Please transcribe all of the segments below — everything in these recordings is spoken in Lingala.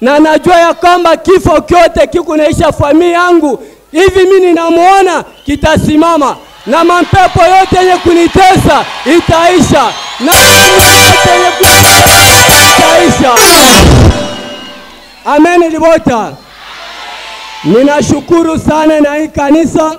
na najua ya kwamba kifo kyote kikunaisha familia yangu, hivi mimi ninamwona kitasimama na mapepo yote yenye kunitesa itaisha taisha. Amen libota. Ninashukuru sana na hii kanisa,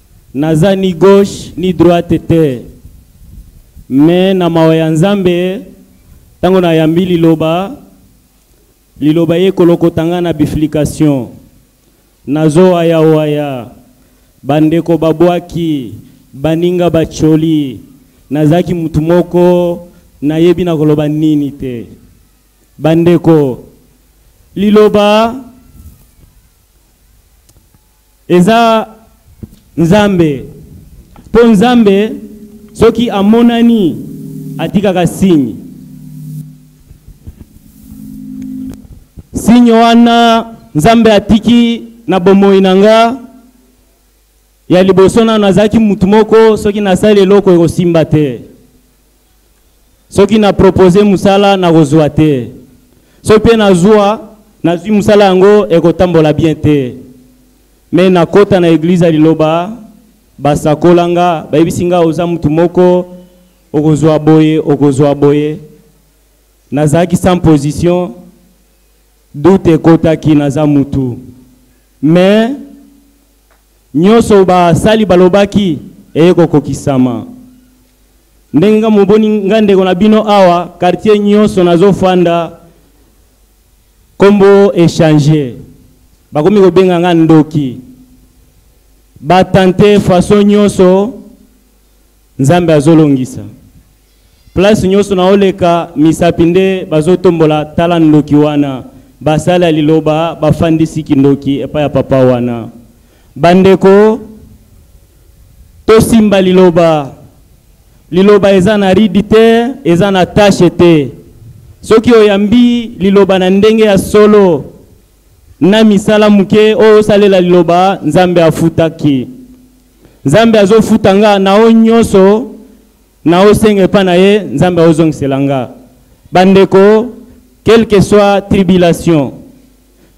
Naza ni gauche ni droite te mais na mawa ya Nzambe tango na yambi liloba liloba ye kolokota nga na biflication nazo waya waya bandeko babwaki baninga bacholi nazalaki mutu moko nayebi na koloba nini te bandeko liloba eza nzambe mpo nzambe soki amonani atikaka signe signe wana nzambe atiki na bomoi na nga ya liboso nano nazalaki motu moko soki nasali eloko ekosimba te soki na propose mosala nakozwa te soki mpe nazwa nazwi mosala yango ekotambola bien te me nakota na eglize ya liloba basakola nga bayebisi nga oza motu moko okozwa boye okozwa boye nazalaki sans position doute ekotaki naza mutu mais Nyonso basali balobaki eye kokokisama. Ndenge nga moboni nga ndeko na bino awa quartier nyonso nazo fanda kombo echange bakomi kobenga nga ndoki batante façon nyonso Nzambe azolongisa. Place nyoso na oleka misapi nde bazotombola tala ndoki wana basali ya liloba bafandisi kindoki epai ya papa wana. Bandeko tosimba liloba liloba eza na ridi te eza na tashe te soki oyambi liloba na ndenge ya solo na misala muke oyo osalela liloba nzambe afutaki nzambe azofuta nga na o nyonso na osenga epa na ye nzambe aozongisela nga bandeko quelque soit tribulation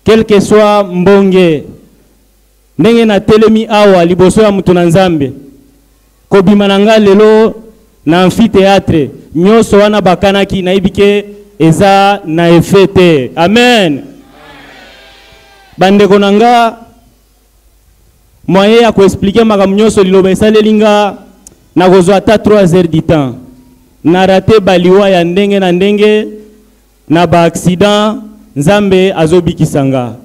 quelque soit mbonge Ndenge na telemi awa liboso ya mutu na Nzambe, kobima na nga lelo na amphitheatre, nyoso wana bakanaki, nayebi ke eza na effet te. Amen. Bandeko na nga, moyen ya ko expliquer makambo nyoso liloba esaleli nga nakozwa ata 3 heures du temps. Na rate baliwa ya ndenge na ndenge, na ba accident nzambe azobikisa nga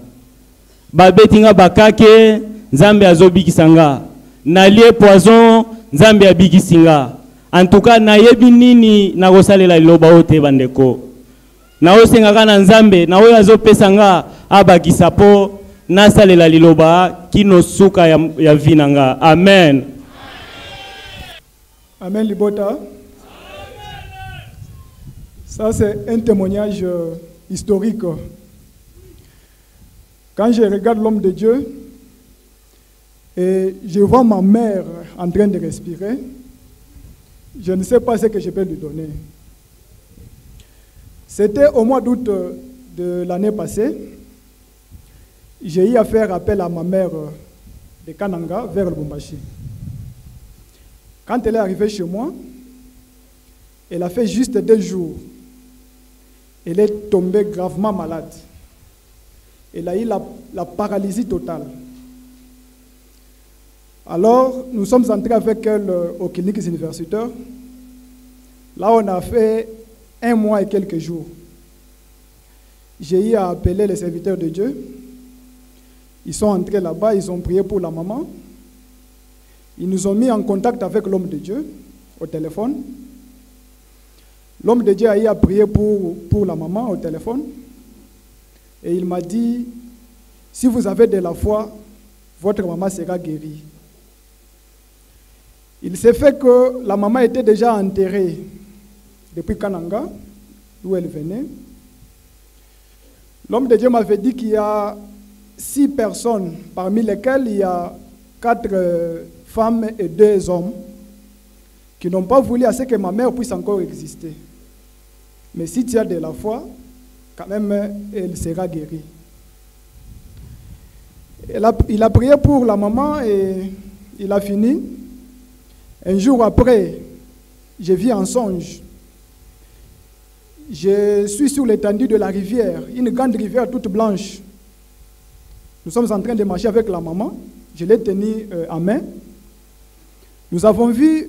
babeti nga bakake nzambe azobikisa nga nalie poison nzambe abikisi nga en tout cas nayebi nini nakosalela liloba oyo te bandeko naosengaka na nzambe na oyo azopesa nga abakisa mpo nasalela liloba kino suka ya, ya vi na nga amen amen libota ça c'est un témoignage euh, historique quand je regarde l'homme de dieu et je vois ma mère en train de respirer je ne sais pas ce que je peux lui donner. C'était au mois d'août euh, de l'année passée. J'ai eu à faire appel à ma mère euh, de Kananga vers le Bumbashi. Quand elle est arrivée chez moi, elle a fait juste deux jours. Elle est tombée gravement malade. Elle a eu la paralysie totale. Alors, nous sommes entrés avec elle euh, au clinique universitaires. Là, on a fait un mois et quelques jours. J'ai eu à appeler les serviteurs de Dieu. Ils sont entrés là-bas, ils ont prié pour la maman. Ils nous ont mis en contact avec l'homme de Dieu au téléphone. L'homme de Dieu a eu à prier pour, pour la maman au téléphone. Et il m'a dit, si vous avez de la foi, votre maman sera guérie. Il s'est fait que la maman était déjà enterrée depuis Kananga, d'où elle venait. L'homme de Dieu m'avait dit qu'il y a six personnes, parmi lesquelles il y a quatre euh, femmes et deux hommes, qui n'ont pas voulu à ce que ma mère puisse encore exister. Mais si tu as de la foi, quand même, elle sera guérie. il a prié pour la maman et il a fini. Un jour après, je vis un songe. Je suis sur l'étendue de la rivière, une grande rivière toute blanche. Nous sommes en train de marcher avec la maman. Je l'ai tenue euh, en main. Nous avons vu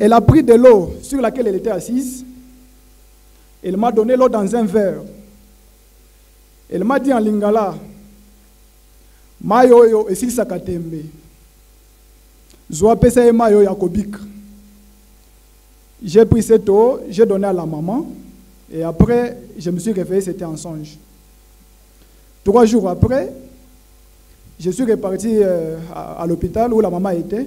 Elle a pris de l'eau sur laquelle elle était assise. Elle m'a donné l'eau dans un verre. Elle m'a dit en lingala, Mayoyo et si mayo j'ai pris cette eau, j'ai donné à la maman, et après, je me suis réveillé, c'était un songe. Trois jours après, je suis reparti euh, à, l'hôpital où la maman était.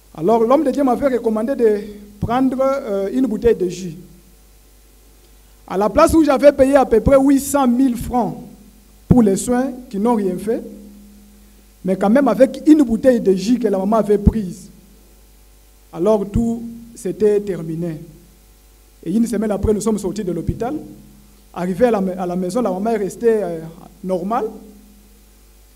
Alors l'homme de Dieu m'avait recommandé de prendre euh, une bouteille de jus. À la place où j'avais payé à peu près 800 000 francs pour les soins qui n'ont rien fait, mais quand même avec une bouteille de jus que la maman avait prise, alors tout s'était terminé. Et une semaine après, nous sommes sortis de l'hôpital. Arrivé à la, maison, la maman est restée euh, normale.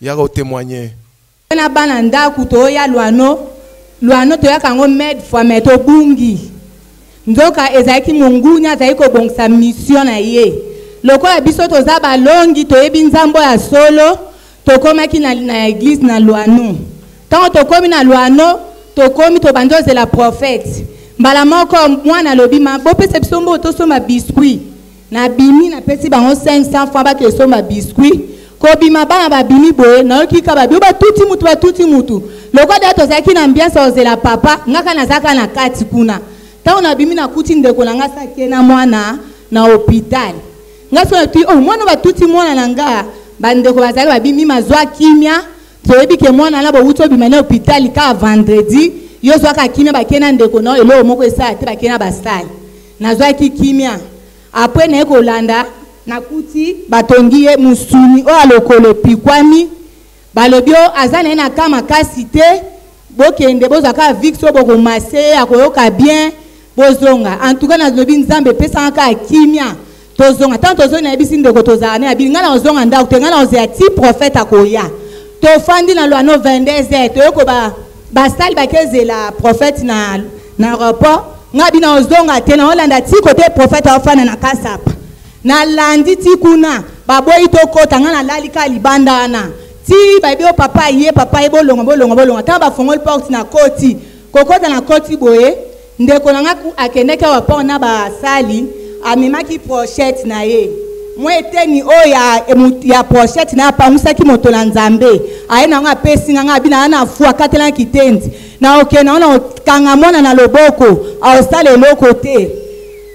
Yaka o temoigner. Pona bana ndaku toya luano luano toyaka yango med fois mais tobungi nzoka ezalaki monguni azali kobongisa mission na ye lokola biso toza balongi toyebi nzambo ya solo tokomaki na, na eglise na luano ntango tokomi na luano tokomi tobandi ozela prophète mbala moko mwana alobi ma bopesa biso mbongo tosomba biscuit nabimi napesi bango 500 francs bake esomba biscuit kobima bana babimi boye nayoki ka babi batuti mutu batuti mutu lokola deya tozalaki na ambiance ya kozela papa ngaka nazalaka na kati kuna ntango nabimi nakuti ndeko na ngai sake na mwana na hopitale ngai so natui oh, mwana batuti mwana na ngai bandeko bazali babimi mazwa kimia toyebi ke mwana wana bowuti obima na hopitale kaka vendredi yo ozwaka kimia bakei na ndeko na yo eloko moko esala te bakei na basale Nazwaki kimia. Apres naye kolanda, nakuti batongi ye musuni oyo ya lokolo epikwami. Balobi o aza naye na cas makasi te, bokende bozwa kaka vicks oyo boko masser ye akoyoka bien, bozonga. En tout cas nalobi Nzambe pesa nga kaka kimia. tozonga ntango tozongi nayebisi ndeko tozala na yabili ngai na kozonga ndako te ngai na kozela ti profete akoya tofandi na lwano 22 heures toyoko basali bake ezela profete na na aéroport ngai bina ozonga te naolanda ti kote profete aofanda na kasapa nalandi ti kuna baboyi tokɔta ngai nalali kaka libanda wana ti bayebi o papa ye papa ye bolonga bolonga bolonga ntango bafongoli porte na koti kokɔta na koti boye Ndeko na nga akendeki au port na ba sali, amemaki prochette na ye. Mwa eteni oyo ya, ya prochette na ye apangisaki moto na Nzambe. Aye na yango apesi nga, nga abina na fu akatela na kitendi. Na oke na yango na kanga mwana na loboko, aosala eloko te.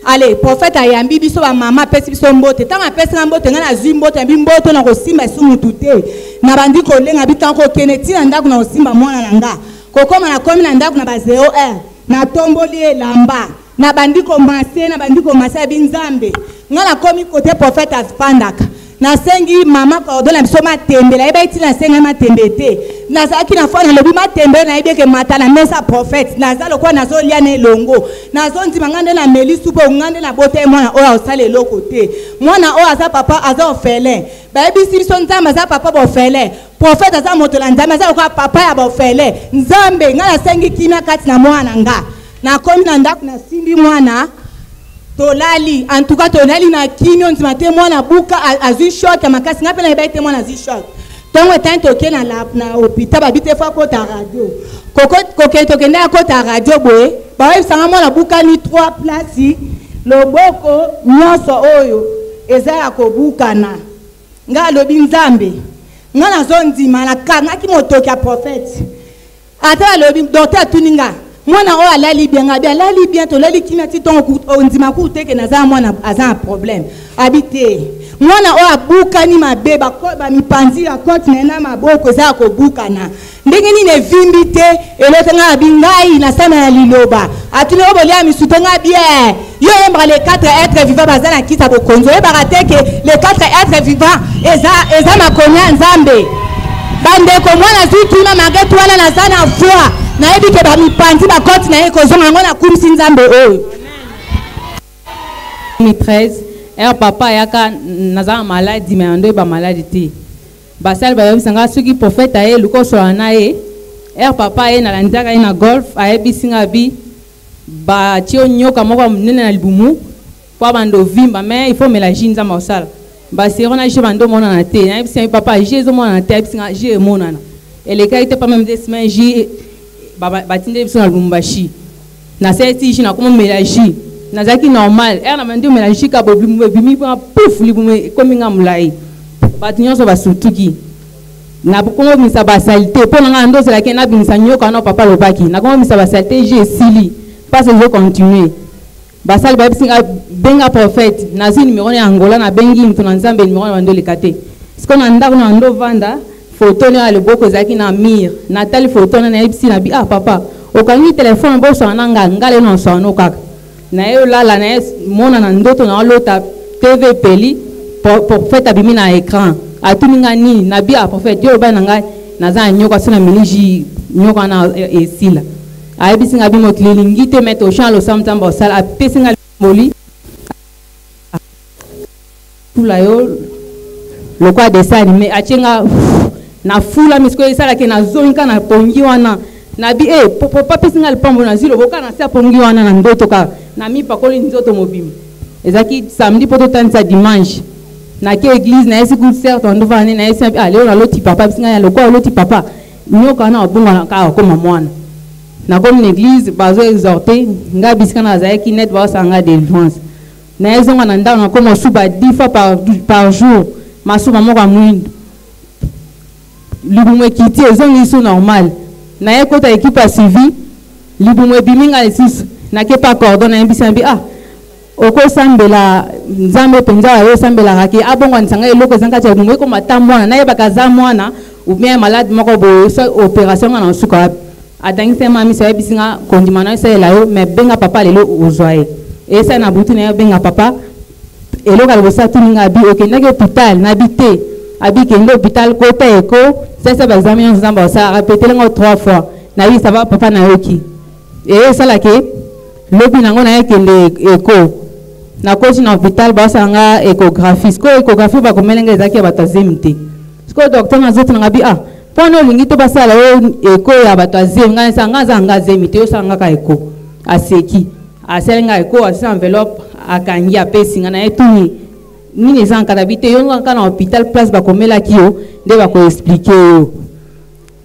Ale, prophète ayambi biso ba mama apesi biso mbote. Tango apesi nga mbote, nga nazui mbote, na bi mbote na kosimba esu mutu te. Na bandi kolenga bi tango kokende tina ndako na kosimba mwana na nga. kokoma nakomi na ndako na bazeo e eh, natomboli elamba nabandi komase nabandi komase ya binzambe ngai nakomi kote profete afandaka nasengi mama kordo na biso matembe nayebi aiti nasengai matembe te nazalaki na fo nalobi matembe nayebi eke mata na mesa profete naza lokola nazolia na elongo nazondima ngai nde nameli supu oyo ngai nde nabota ye mwana oyo akosala eloko te mwana oyo aza papa aza ofele bayebisi biso nzambe aza papa bofele Prophète aza moto na Nzambe aza lokola papa ya bofele. Nzambe ngai nasengi kimia kati na mwana nga. Nakomi na ndako nasimbi mwana tolali en tout cas tolali na kimio nzima te mwana buka azwi choc ya makasi ngai mpe nayebaki te mwana azwi choc ntongo etani toke na, la, na hôpital babi te fo akota radio kokende tokende akota radio boye baoyebisanga mwana bukani trois place loboko nyonso oyo eza ya kobukana nga alobi nzambe nga nazondima nakangaki motoki ya prophète ata alobi docteur atuni nga mwana oyo alali bien ngabi alali bien tolali kimia ti ntongo ondima kutu te ke naza mwana aza na problème abi te mwana oyo abukani mabe bamipanzi ya kote na ye na maboko eza ya kobukana ndenge nini evimbi te eloti ngai abi ngai na sana ya liloba atuni oyo bolia misu te ngai bie yo oyembaka le 4 etre viva baza na kisa bokonzi oyebaka te ke le 4 etre viva eza, eza makoni ya nzambe bandeko mwana zwi tuna magete wana naza na foi nayebi ke bamipanzi bakoti na ye kozonga yango nakumisi nzambe oyo 2013 ere papa ayaka naza na maladi me yandoyeba maladi te Basali bayebisa nga soki prophète aye luka osolola na ye. Heure papa aye nalandaka ye na golf ayebisi nga bi batie yo nyoka moko ya monene na libumu mpo abanda ovimba mais il faut omela jus nzambe akosala basero na jus banda omonana te nayebisi ye papa jus ezomonana te ayebisi nga jus emonana elekaki te pa meme deux semaine jus batindeli biso na lubumbashi Na seti ji na komo mela ji. Na zaki normal. Er na mandi o mela ji ka bo bimu be bimi kwa puff li bume komi nga mulai. Ba tinyo so ba sutuki. Na komo misa ba salite. Po na nga ando zela ke na bimisa nyoka no papa lobaki. Na komo misa ba salite ji esili. Pas se zo continuer. Ba sali ba bisinga benga prophète. Na zi numero na Angola na bengi mtu na nzambe numero na bando lekate. Siko na ndako na ando vanda. Photo nayo ya loboko ezalaki na mur. Natali photo wana nayebisi na bi ah papa okangi telephone bo swana na nga nga lelo na swana no kaka. Naye olala naye mona na ndoto na olota TV epeli prophète abimi na ecran atuni nga nini na bi ah prophète yo obana nga naza na nyoka sona mili ji nyoka na esila. ayebisi nga bimo lilingi te mete ochan losambo nzambe osala apesi nga limoli tula yo lokola dessin anime atie nga na fula misiko esala ke nazongi kaka na pongi wana nabi e eh, papesi nga lipambo nazwi loboka na se apongi wana na ndoto kaka namipakoli nzoto mobima ezalaki samedi mpo totanisa dimanche nake eglise nayesi concert wandovana nde nayesi ah, lelo naloti papa bisinga ya lokola oloti papa nyoka wana wabongwana kaka okoma mwana nakomi na eglise bazo exhorte ngai bisika nazalaki net baosala ngai delivrance naye zonga na ndako nakoma osuba 10 fois par, par jour masuba moko ya mwindo libumu ekiti ezongi lisusu normal naye kota ekipe ya suivi libumu ebimi ngai lisusu nakepa cordon nayebisi na bi ah okosambela nzambe mpenza oyo osambelaka ke abongwanisa ngai eloko eza kati ya libumu ekoma ata mwana nayebaka aza mwana ou bien malade moko boye so opération nga na nsuka wapi atangisi ma misi ayebisi nga kondima na esalela yo me benga papa lelo ozwa ye esai na butu na ye benga papa eloko alibosa tuni nga abi okendaki hopital na bi te abi kende hopital kota eko sasa bazami nyonso nzambe asalaka apetele nga trois fois nayebisa ba papa nayoki eye esala ke lobi nango naye kende eko nakoti na hopital basala nga ecographie sikoyo ecographie bakomelenge ezalaki ya bato ya zemi te sikoyo docteur na zoto na nga bi ah mpo wana olingi te basala yo eko ya bato ya zemi ngai nasala ngai azala ngai zemi te osala ngai ka eko aseki asali ngai eko asisi enveloppe akangi apesi ngai na ye tuni nini eza nkata bi te yo nzaka na hôpital place bakomelaki yo nde bakoexplike yo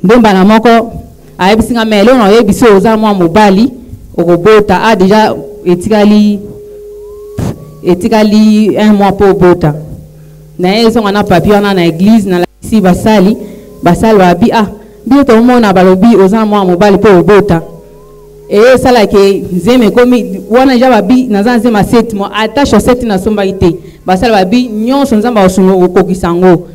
nde mbala moko ayebisi ngai ma eloko na oyebisi oyo oza mwa mobali okobota a ah, deja etikali etikali un mois mpo obota na ye ezonga na papier wana na eglise na lakisi basali basali babi ah bino tomona balobi oza na mwana mobali mpo obota eye esala ke nzema ekomi wana deja babi naza na nzema seti mo ata chaussette nasombaki te basala babi nyonso nzambe akosunga okokokisa yango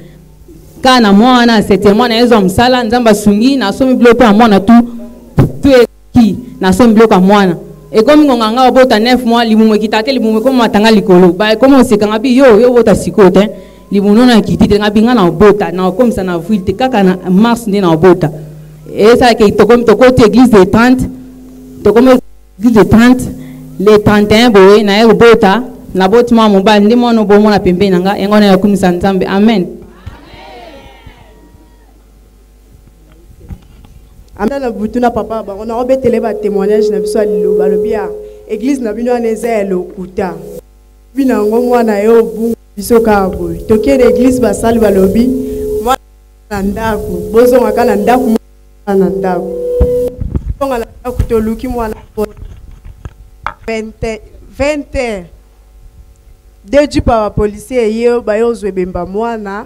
kaka na mwa wana sete mwana ezwa mosala nzambe asungi nasomi biloko mpe ya mwana tu Ki, na somi biloko ya mwana. Ekomi ngonga nga obota 9 mois, libumu ekita te, libumu ekomi mata nga likolo. Ba ekomi oseka nga bi yo, yo obota sikoyo te. Libumu nono ekiti te, nga bi nga na obota, na okomisa na avril te, kaka na mars nde na obota. Et ça, tokomi tokoti église de 30, tokomi église de 30, le 31 boye, na ye obota, na boti mwa mobali, nde mwana obomo na pembeni na nga, yango na yakumisa Nzambe. Amen. amina na butu na papa bango naobetele batémoignage na biso ya liloba alobi ya eglize na bino wana eza ya lokuta lobi na yango mwana ye obunga biso kaka boye tokende eglize basali balobi mwana na ndako bozongaka na ndako na ndako zonga na ndako toluki mwana 20 heures de jupa bapolisier eye baye ozwa ebemba mwana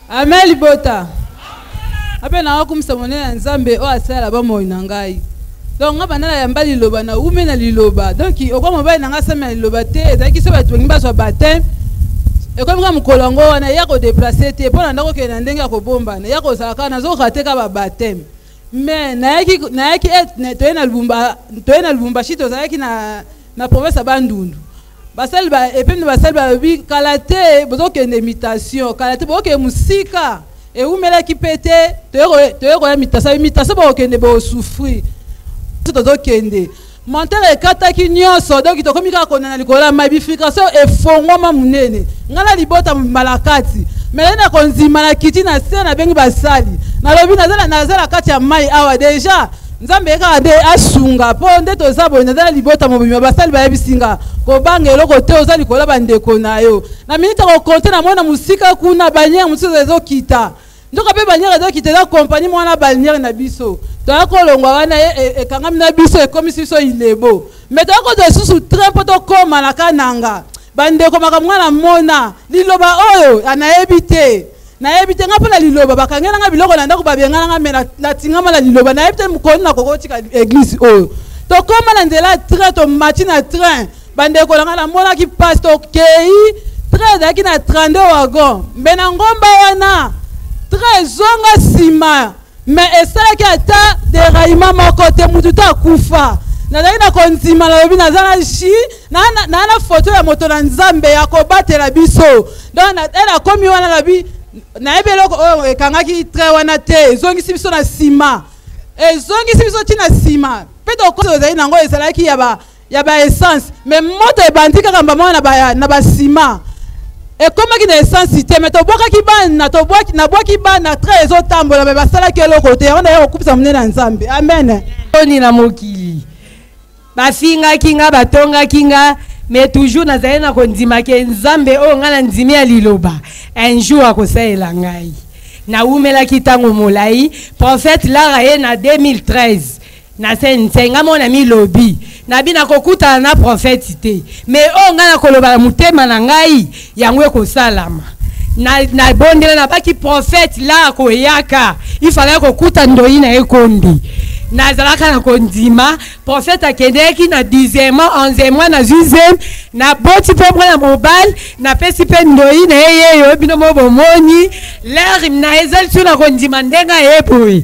Amen libota. Ape na kumisa monene ya Nzambe oyo asala ba moyo na ngai. Donc nga bana ya mbali liloba na ume na liloba. Donc okwa mobali na nga sami na liloba te ezalaki so bato bangi bazwa baptême. ekomi kaka mokolo yango wana ya kodeplace te mpo na ndako okende na ndenge ya kobombana ya kozala kaka nazokaka te kaka babateme mais nayaki nayaki toye na lubumba toye na lubumbashi tozalaki na na province ya bandundu basali ba epemi na basali balobi kala te bozokende imitation kala te bokokende mosika ewumelaki mpe te toye koya mitasai mitasai bokokende bosouffrir biso tozokende mentere ekataki nyonso donki tokomi kaka konana likolo ya mai bifrikatio efongwama monene ngai na libota mbala kati melai na kondima na kiti na se nabengi basali nalobi nazala kati ya mai awa deja nzambe ye kaka nde asunga mpo nde toza boye naza libota mobima basali bayebisi nga kobanga eloko te oza likolo ya bandeko na yo na miniti akokonte na mwana mosika kuna baniere mosusu ezokita nzoka mpe baniere ezokita eza kompani mwana baniere na biso toya kolongwa wana e, e, ekangami na biso ekomisi biso ilebo me toya kozwa lisusu train mpo tokóma na kananga bandeko makambo nga na mona liloba oyo anayebi te nayebi te nga mpo na liloba bakangela nga biloko na ndako babengana nga me natingama na liloba nayebi te mokoni na kokotika eglise oyo tokóma na nzela train tomati na train bandeko na ngai namonaki mpasi tokei train ezalaki na 32 wagon mbe na ngomba wana train ezonga nsima mais esalaki ata deraillement moko te mutu te akufa nazali na kondima nalobi naza na ji naa na foto ya moto na nzambe ya kobatela biso donc e nakomi wana nabi nayebi eloko oyo ekangaki tre wana te ezongisi biso na nsima ezongisi biso ntina nsima mpe tokosi ozali na yango ezalaki ya ba ya ba essence mais moto ebandi kaka mbamba wana na ba, na ba ciment ekomaki na essence te mais tobwakaki bana tobwaki nabwaki bana train ezotambola mais basalaki eloko te yango naye kokupisa monene ya nzambe amen toni na mokili bafingaki nga batongaki nga mais toujours nazali na kondima ke nzambe oyo ngai na ndimi ya liloba un jour akosalela ngai nawumelaki ntango molai prophète lara ye na 2013 na sense nga mona milobi na bina kokutana na profeti te me oyo ngai nakoloba na motema na ngai yango ekosalama nabondela na, na nabaki profeti la akoyaka ifalaki kokuta ndoi na ye kondi nazalaka na kondima profete akendeki na dixièmement onzièmement na zuième naboti mpe mwana mobali napesi mpe ndoi na ye yeyo bino mo bomoni lere na ezali so na kondima ndenge aye boye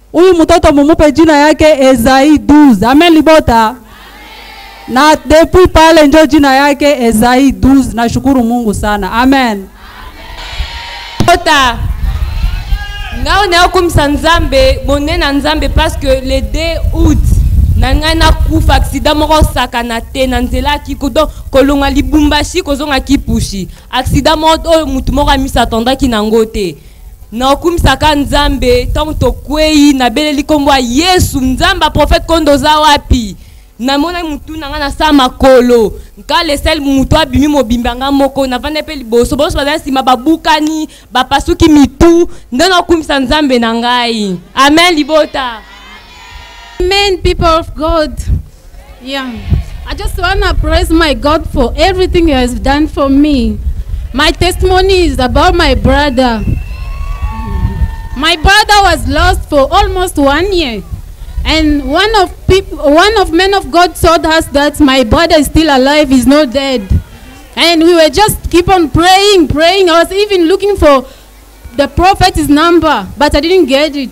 Huyu mtoto mumupe jina yake Ezai 12. Amen libota. Amen. Na depuis pale njo jina yake Ezai 12. Nashukuru Mungu sana. Amen. Amen. Libota. Ngao na yokumisa Nzambe, bonne na Nzambe parce que le 2 août na ngai nakufa accident moko osakana te na nzela kiko donc kolonga libumbashi kozonga kipushi accident moko oyo motu moko amisa atendaki na yango te naokumisaka nzambe ntango tokwei nabeleli nkombo ya yesu nzambe ya profete kondo oza wapi namonaki motu na ngai na saa makolo nka lesel motu abimi mobimbi ya ngai moko navanda mpe liboso banso baza nsima babukani bapasuki mitu nde naokumisa nzambe na ngai amen libota amen people of god Yeah. I just want to praise my God for everything he has done for me. My testimony is about my brother. My brother was lost for almost one year. And one of people, one of men of God told us that my brother is still alive, he's not dead. And we were just keep on praying, praying. I was even looking for the prophet's number, but I didn't get it.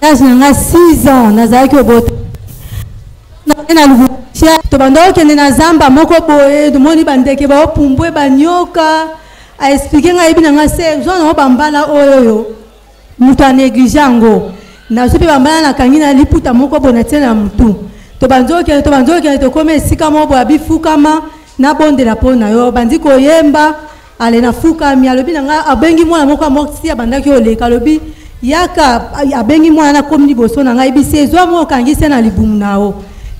age na nga 6 ans nazalaki obota naye na lubutia tobanda okende na zamba moko boye tomoni bandeke baopumbwe banyoka aexplike ngai yebi na nga se zwa nango bambala oyo oyo moto aneglige yango nazwi mpe bambala nakangi na liputa moko boye natie na motu tobandi okende tobandi okende tokómi esika moko boye abifukama nabondela mpo na yo bandi koyemba ale nafukami alobi na ngai abengi mwana moko ya mortisi abandaki oleka alobi yaka abengi mwana nakomi liboso na ngai bisi ezwa mwa okangisi na libumu na yo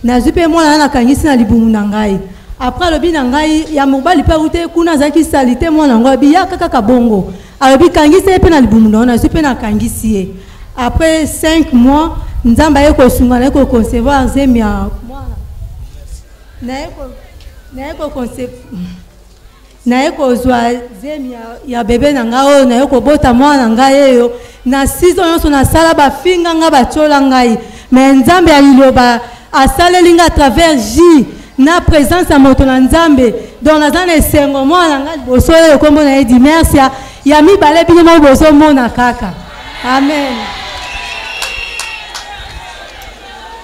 nazwi mpe mwana na nakangisi na libumu na ngai apres alobi na ngai ya mobali mpe aute kuna azalaki sali te mwana yango alobi yaka kaka bongo alobi kangisi ye mpe na libumu na yo nazwi mpe nakangisi ye apres 5 mois nzambe aye kosunga naye koconcevoir zemi ya mwana naye koconcevoir naye kozwa zemi ya, ya bebe na ngai oyo naye kobota mwana na ngai eyo na sizo nyonso nasala bafinga ngai batyola ngai me nzambe ya liloba asaleli ngai à travers ji na présence ya moto na nzambe donc naza na esengo mwana na ngai liboso oyo ekombo na ye dimersia ya mibale bino moko bozomona kaka amen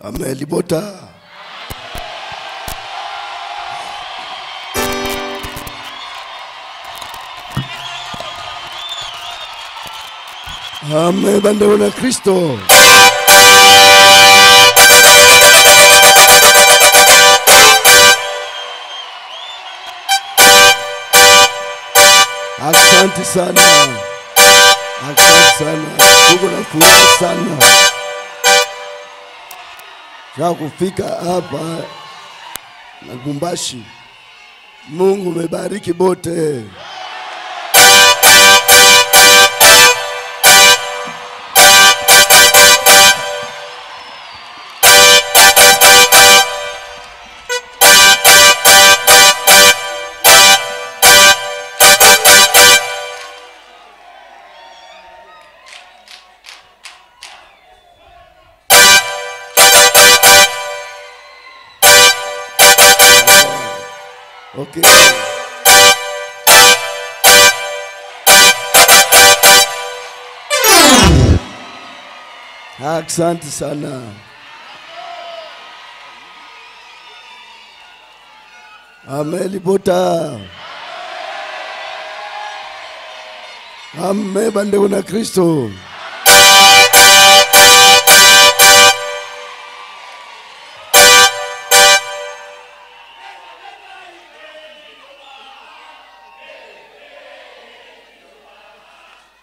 Amen libota. Amen bandeko na Kristo. Asante sana, asante sana, tuko na furaha sana. Sasa kufika hapa Lubumbashi. Mungu umebariki bote. Asante sana. Amen libota. Amen bandeko na Kristo.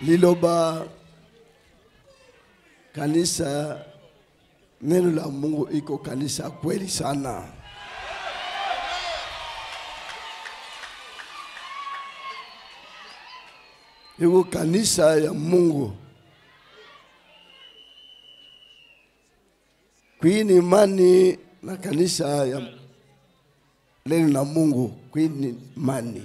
liloba kanisa neno la mungu iko kanisa kweli sana iko kanisa ya mungu kwini imani na kanisa ya neno la mungu kwini imani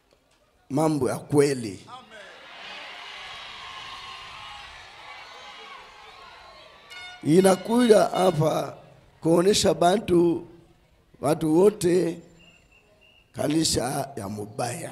mambo ya kweli. Inakuya hapa kuonesha bantu watu wote kanisa ya mubaya.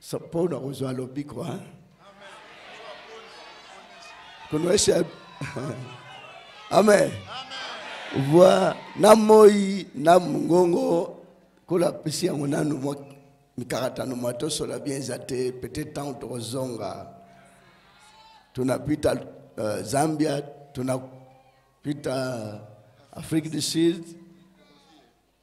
So mpo na kozwa lobiko hein? konoesha amen voi na moi na mongongo kola apesi yango nanu mwa mikakatano mwa tosola bien eza te peut-être ntango tokozonga tunapita uh, zambia tunapita afrique du sud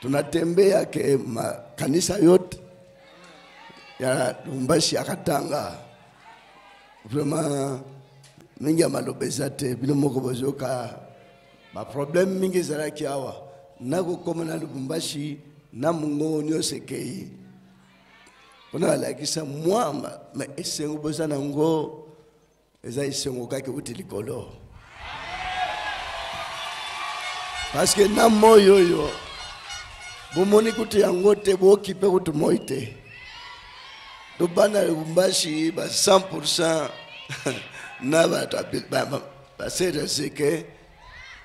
tunatembea ke makanisa yote ya Lubumbashi ya Katanga vraiment mingi ya maloba eza te bino moko bozoyoka baproblème mingi ezalaki awa nakokoma na Lubumbashi na mongongo nyonso ekei mpona alakisa mwa ma esengo boza na ngo eza esengo kaka euti likolo parceke na moi oyo bomoni kutu yango te bookipe kutu moi te to bana ya lubumbashi ba 100 pourcent na bato basere seke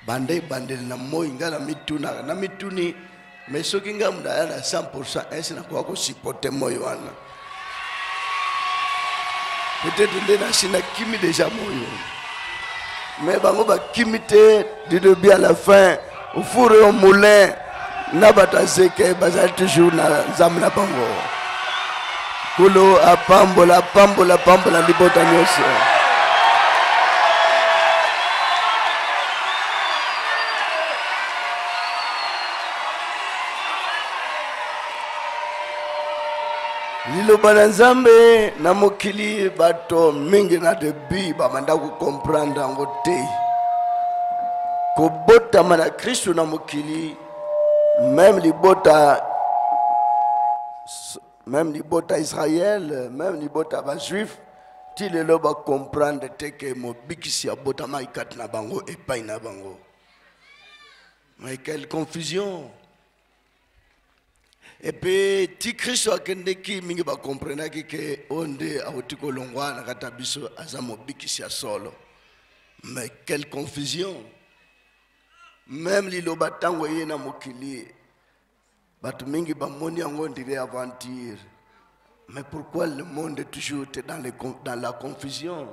banda ebandeli na moi ngai namitunaka namituni mai soki ngai moto aya na 100 pourcent esi nakoka kosupporte moi wana peut-être nde nasi nakimi deja moi mais bango bakimi te du debut à la fin au four et au moulin na bato ya zeke bazali toujours na nzambe na bango nkolo apambola apambola apambola libota nyonso liloba na nzambe na mokili bato mingi na debi bamanda kokomprendre yango te kobotama na kristu na mokili kili même libota même libota israel même libota bajuif ti lelo bacomprendre te ke mobikisi abotamaki kati na bango epai na bango mais quelle confusion epe ti kristo akendeki mingi bakomprenaki ke oyo oh, nde auti kolongwa na kati ya biso aza mobikisi ya solo mais quelle confusion meme liloba ntango eye na mokili bato mingi bamoni yango ndire aventure mais pourquoi le monde est toujours te dans, les, dans la confusion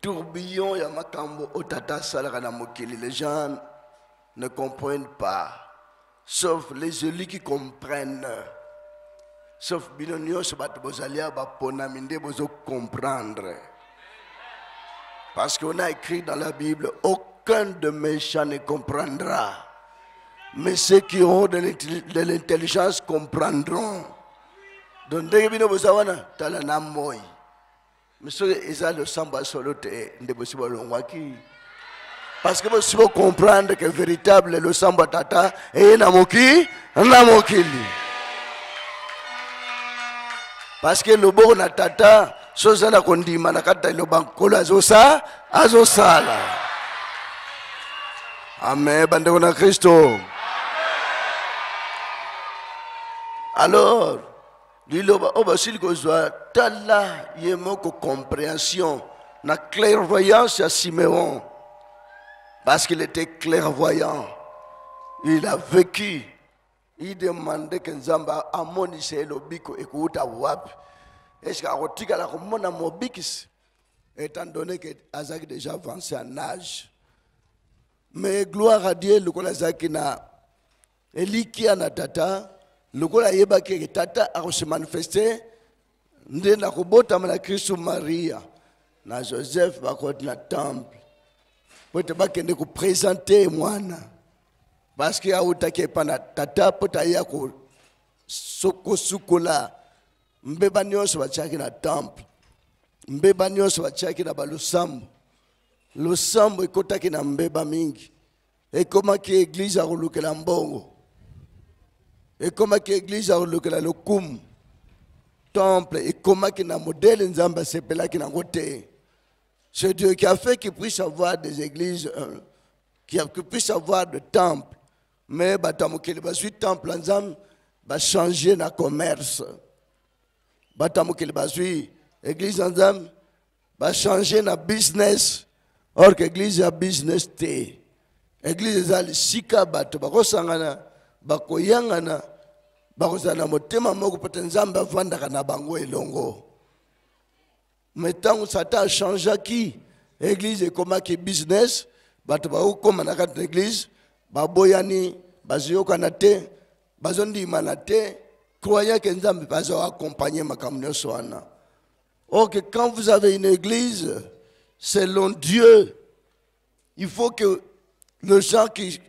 tourbillon ya makambo oyo tata asalaka na mokili les gens ne comprennent pas sauf les élus qui comprennent sauf bino nyonso bato bozali awa baponami nde bozocomprendre parce qu'on a écrit dans la bible aucun de méchant ne comprendra mais ceux qui auront de l'intelligence comprendront donc ndenge bino boza wana tala na moi Monsieur, eza le samba solo te nde bosi balongwaki parce que bosi comprendre que véritable le samba tata eye na moki na mokili parce que loboko na tata so oza na kondima na kati ya liloba nkolo azosa azosala amen bandeko na kristo alors liloba oyo basili kozwa tala ye moko comprehension na clairvoyance ya simeon parce qu'il était clairvoyant il a vécu il demandait que nzambe amonisa ye lobiko ekouta wapi eske akotikala komona mobikisi étant donné que azalaki déjà avancé en âge mais gloire à dieu lokola azalaki na elikya na tata lokola ayebaki eke tata akosemanifeste nde na kobotama na kristu maria na joseph bakoti na temple mpo ete bakende kopresente mwana parceke autaki epai na tata mpo te aya kosukola mbeba nyonso batiaki na temple mbeba nyonso batiaki na balosambo losambo ekotaki na mbeba mingi ekomaki eglize ya kolukela mbongo ekomaki eglize ya kolukela lokumu temple ekomaki na modele nzambe asepelaki nango te c'est dieu qui a fait qu'il puisse avoir des églises euh, qui, a, qui puisse avoir de temple mais bato ya mokili bazwi temple ya nzambe bachange na commerce bato ya mokili bazwi eglize ya nzambe ba changer na business or que église ya business te église eza lisika bato bakosangana bakoyangana bakozala na motema moko mpo te nzambe avandaka na bango elongo me ntango satan achangeaki église ekomaki business bato bakokóma na kati na église baboyani bazoyokana te bazondimana te croyant ke nzambe mpe azoakompagne makambo nyonso wana or quand vous avez une église selon dieu il faut que les gens qui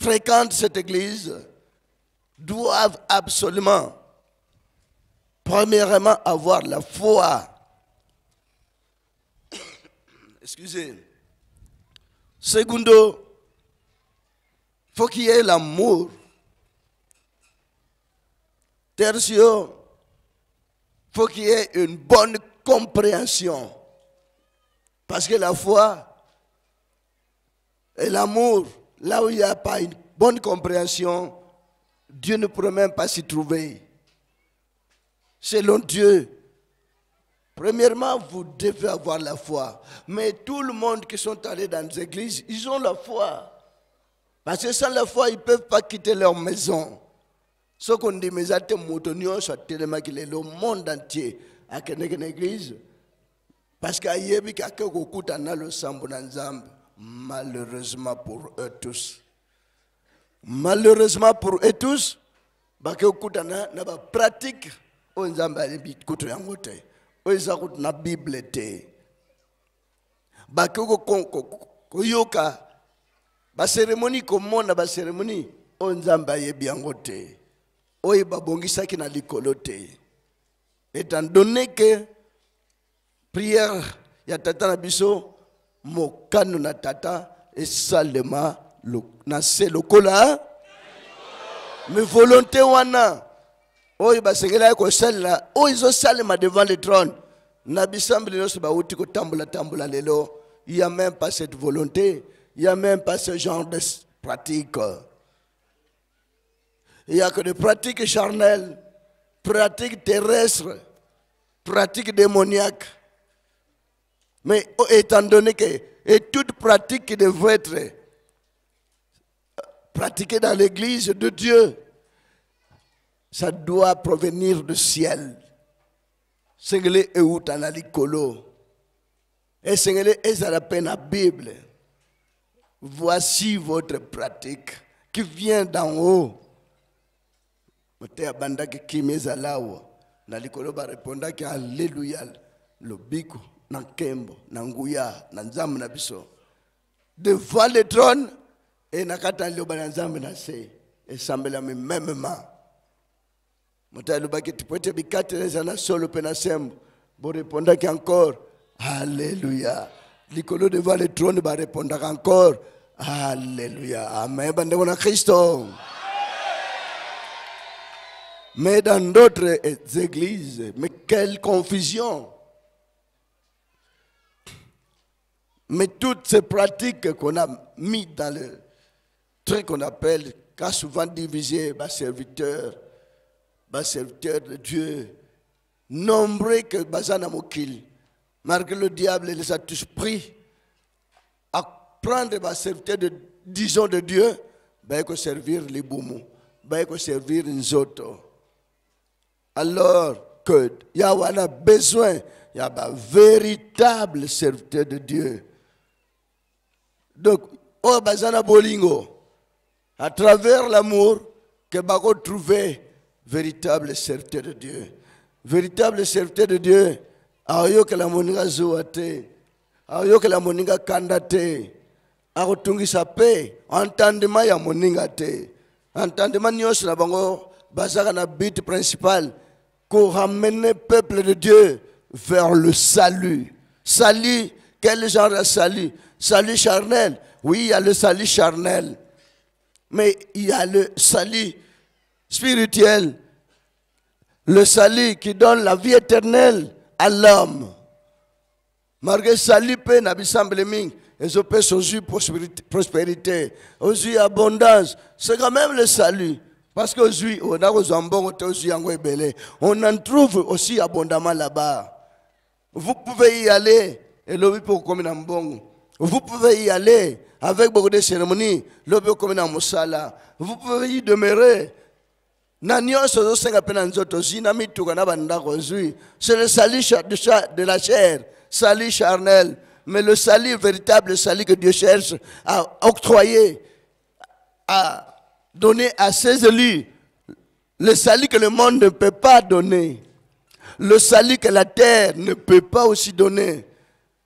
fréquentent cette église doivent absolument premièrement avoir la foi excusez. il faut qu'il y ait l'amour. Tertio, faut qu'il y ait une bonne compréhension. Parce que la foi et l'amour, là où il n'y a pas une bonne compréhension, Dieu ne pourrait même pas s'y trouver. Selon Dieu, Premièrement, vous devez avoir la foi. Mais tout le monde qui sont allés dans les églises, ils ont la foi. Parce que sans la foi, ils ne peuvent pas quitter leur maison. soki ondimi eza te moto nyonso atelemaki lelo monde entier akendeki na eglize parce que ayebi ke ake kokutana na losambo na nzambe malheureusement pour eux tous malheureusement pour eux tous bake kokutana na bapratique oyo nzambe ayebi kutu yango te oyo eza kutu na bible te bakoki koyoka baseremoni komona baseremoni oyo nzambe ayebi yango te oyo babongisaki na likolo te etant donné que prière ya tata na biso mokano na tata esalema na se lokola me volonté wana oyo basengelaki kosalela oyo ezosalema devant le trône na bisambeli nyonso bauti kotambolatambola lelo il y a même pas cette volonté il y a même pas ce genre de pratique il y a que des pratiques charnelles pratiques terrestres pratiques démoniaques mais oh, étant donné que et toute pratique qui devrait être pratiquer dans l'église de Dieu, ça doit provenir du ciel. Sengele euta na likolo. Et sengele ezala pe na Bible. Voici votre pratique qui vient d'en haut. Mote abandaki kimi ezalawa na likolo barepondaki alleluya lobiko na nkembo na nguya na nzambe na biso devant le trône et na kati ya liloba na nzambe na se esambelami memema moto alobaki ti po ete bikatela eza na solo mpe na sembo borepondaki encore alleluya likolo devant le trône barepondaka encore alleluya amen bandeko na kristo mais dans d'autres églises mais quelle confusion Mais toutes ces pratiques qu'on a mises dans le truc qu'on appelle, qu'a souvent divisé, bah, serviteur, serviteur de Dieu, nombreux que Bazana Mokil, marque le diable, et les a tous pris à prendre ma serviteur de, disons, de Dieu, ben, Il que servir les boumous, ben, Il que servir les autres. Alors que Yahweh a besoin, il y a un véritable serviteur de Dieu. Donc, oh, bazana bolingo, à travers l'amour, que bako trouver véritable serviteur de Dieu. Véritable serviteur de Dieu, ayoka la moninga zoate, ayoka la moninga kandate, Entendement ya moninga te nous, na bango na but principal ramener peuple de dieu vers le salut salut quel genre de salut salut charnel oui il y a le salut charnel mais il y a le salut spirituel, le salut qui donne la vie éternelle à l'homme. malgre ezali mpe na bisambele mingi ezopesa ozwi prospérité ozwi abondance c'est quand même le salut parce que ozwi ona kozwa mbongo te ozwi yango ebele on en trouve aussi abondamment là-bas vous pouvez y aller elobi mpe okomi na mbongo vous pouvez y aller avec beaucoup de cérémonies lobi okomi na mosala vous pouvez y demeurer na nyonso ozosenga mpe na nzoto ozwi na mituka na bandako ozwi c'est le salut de la chair salut charnel mais le salut véritable salut que dieu cherche à octroyer à donner à ses élus le salut que le monde ne peut pas donner le salut que la terre ne peut pas aussi donner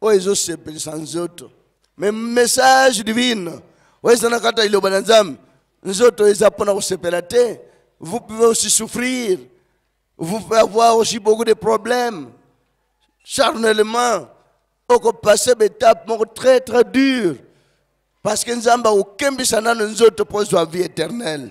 oyo ezosepelisa nzoto me message divine oyo eza na kati ya liloba na nzambe nzoto eza mpo na kosepela te vous pouvez aussi souffrir vous pouvez avoir aussi beaucoup de problèmes charnellement okopase baetape moko très très dur parce que nzambe akokembisa nano nzoto mpo ozwa vie éternelle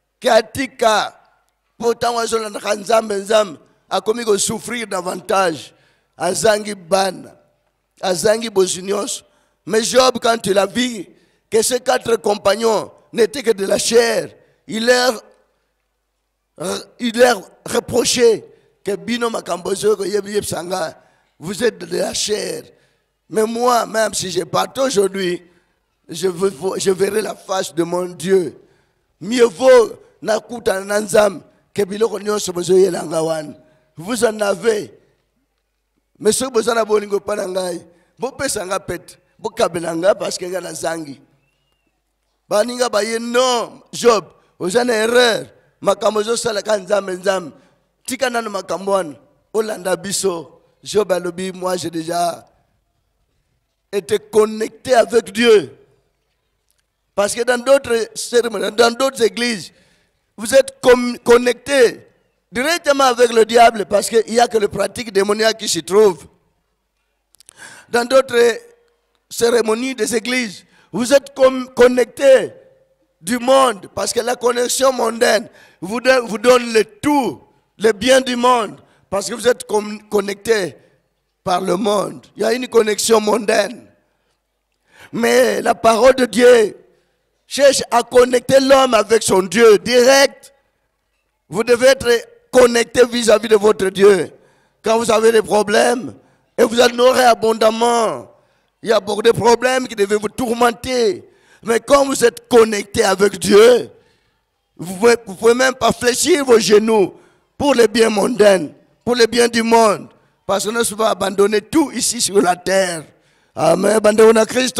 ke atika mpo ntango azolandaka nzambe nzambe akomi kosouffrir davantage azangi bana azangi bozwi nyonso mais job quand il a vu que ces quatre compagnons n'étaient que de la chair il leur, il leur reprochait que bino makambo ozoyebisa nga vous êtes de la chair Mais moi, même si je pars aujourd'hui, je, veux, je verrai la face de mon Dieu. Mieux vaut nakuta nanzam que biloko nyonso bozoyela nga wana. Vous en avez. Mais soki boza na bolingo mpo na ngai, bopesa nga pete, bokabela nga parce que nga nazangi. baninga baye non job oza na erreur makambo ozosala ka nzambe nzambe tika nano makambo wana olanda biso job alobi moi j'ai déjà été connecté avec dieu parce que dans d'autres cérémonies dans d'autres églises vous êtes connecté directement avec le diable parce qu'il n'y a que les pratiques démoniaques qui s'y trouvent dans d'autres cérémonies des églises vous êtes connecté du monde parce que la connexion mondaine vous, donnez donne le tout, le bien du monde, parce que vous êtes connecté par le monde. Il y a une connexion mondaine. Mais la parole de Dieu cherche à connecter l'homme avec son Dieu direct. Vous devez être connecté vis-à-vis de votre Dieu. Quand vous avez des problèmes, et vous en aurez abondamment. Il y a beaucoup de problèmes qui devaient vous tourmenter. Mais quand vous êtes connecté avec Dieu, vous ne pouvez, même pas fléchir vos genoux pour les biens mondains, pour les biens du monde. Parce que nous souvent abandonner tout ici sur la terre. Amen. Abandonnons à Christ.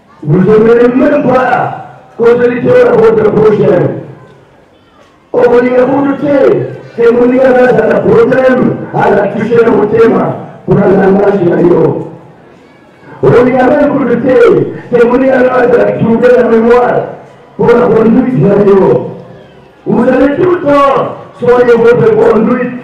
Vous aimez même pas contradicteur à votre prochain. Okolinga kutu te ke moninga nazala problème aza touche na motema mpona langage na yo okolinga meme kutu te ke moninga na azala trouble na mémoire mpona conduite na yo vous allez tout le temps soyez votre conduite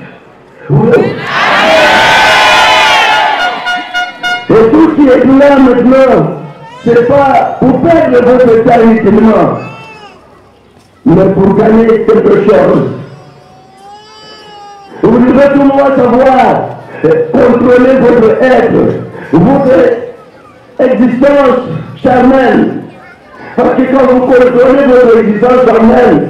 Et tout ce qui est là maintenant, ce n'est pas pour perdre votre talent uniquement, mais pour gagner quelque chose. Vous devez tout le monde savoir contrôler votre être, votre existence charnelle. Parce que quand vous contrôlez votre existence elle,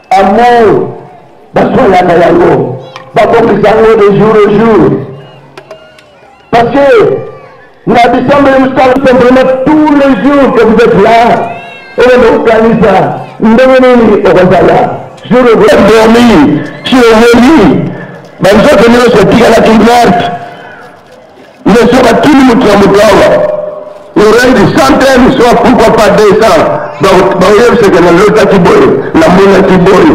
amour baswalaka yango babongisa yango de jour au jour parce que na bisambeli mosala c'est vraiment tous les jours que vous êtes là obanda kokanisa ndenge nini okozala jour dormi sur le lit banzoto nyonso etikalaki verte Mais sur la tuni mutu ya mutu awa oreille du centaine soit pourquoi pas 200 baoyebisaka na lotaki boye namonaki boye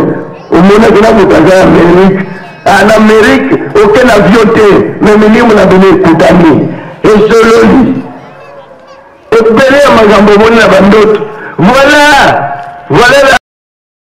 omonaki na moto aza amerike en amerike okena avio te me milimu na bino ekutami esololi ebele ya makambo omoni na bandoto voilà voilà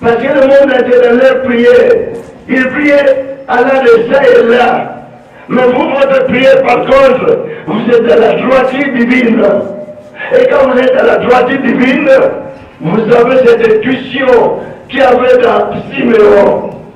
Parce que le monde était dans leur prière. Ils priaient à la de ça et là. Mais vous, votre prière, par contre, vous êtes à la droiture divine. Et quand vous êtes à la droiture divine, vous avez cette intuition qui avait dans Siméon.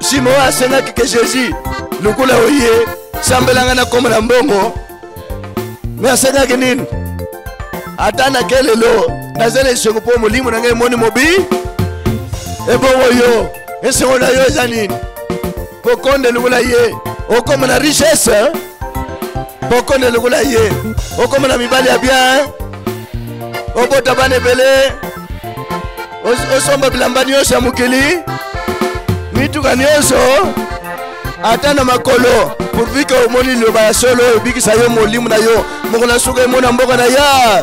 simo asengaki ke jésus lokola oye sambelanga na koma na mbongo me asengaki nini ata nake lelo naza na esengo mpo molimo na ngai emoni mobi ebongo yo esengo na yo eza nini bokonde lokola ye okoma na richesse hein? bokonde lokola ye okoma na mibali ya bien hein? obota bana ebele os- osomba bilamba nyonso ya mokili mituka nyonso ata na makolo pourvu ke omoni liloba ya solo oyo ebikisa yo molimo na yo mokolo na suka emona mboka na ya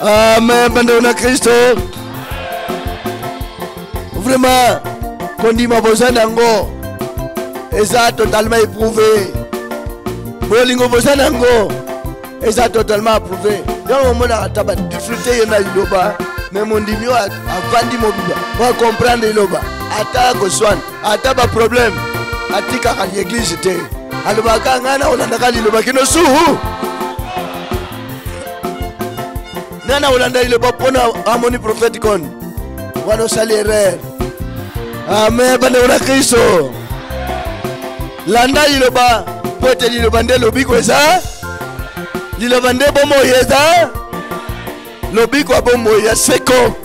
amen bandeko na kristo vraiment kondima boza na yango eza totalement éprouvé bolingo boza na yango eza totalement approuvé yango omonaka ata badifrite ye na liloba me mondimi oyo avandi mobimba po acomprendre liloba ata koswana ata baproblème atikaka lieglise te alobaka ngai na kolandaka liloba kino suhu nana olanda liloba mpona amoni profete koni wana osali erreur amen bandeko na kristo landa liloba mpo ete liloba nde lobiko eza liloba nde bomoi eza lobiko ya bomoi ya seko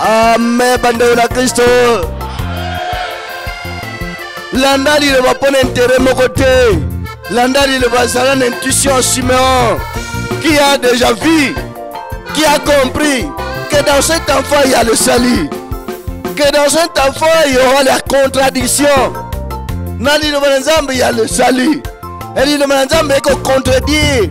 ame bandeko na kristo landa liloba mpo na intere moko te landa liloba zala na intuition simeon qui a déjà vu qui a compris que dans cet enfant il y a le salut que dans cet enfant il y aura la contradiction na liloba na nzambe il y a le salut e liloba na nzambe ekocontredire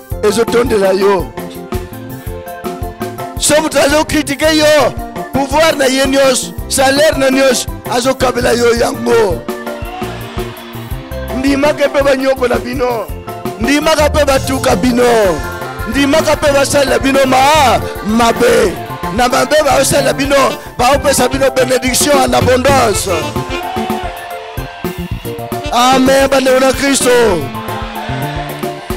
ezotondela yo soki moto azokritike yo pouvoir na ye nyonso salaire na nyonso azokabela yo yango ndimaka mpe banyokola bino ndimaka mpe batuka bino ndimaka mpe basalela bino ma mabe na mabe baosalela bino baopesa bino benediction en abondance amen bandeko na kristo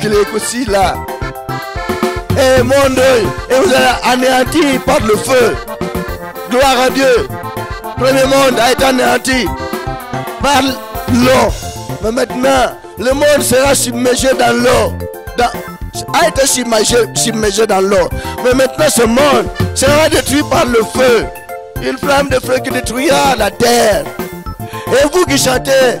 qui aussi là. Et mon deuil et vous allez anéantir par le feu. Gloire à Dieu. premier monde a été anéanti par l'eau. Mais maintenant, le monde sera submergé dans l'eau a été submergé, dans l'eau Mais maintenant, ce monde sera détruit par le feu. Une flamme de feu qui détruira la terre. Et vous qui chantez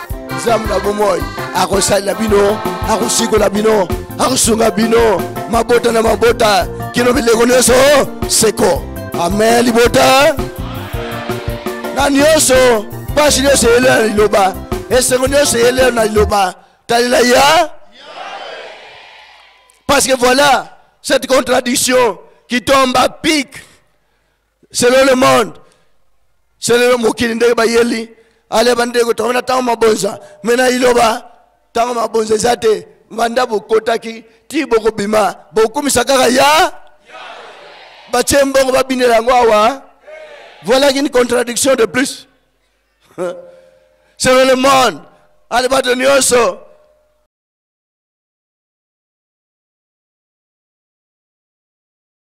nzambe na bomoi akosalela bino akosikola bino akosunga bino mabota na mabota kino bileko nyonso seko amen libota na nyonso mpasi nyonso eyelela na liloba esengo nyonso eyelela na liloba talela ya parce que voilà cette contradiction qui tombe à pic selon le monde selelo mokili ndenge bayeli ale bandeko tokomi na ntango mabonza me na iloba ntango mabonza eza te banda bokotaki ti bokobima bokumisa kaka ya batie mbongo babinela yango awa voilà une contradiction de plus selon le monde ale bato nyonso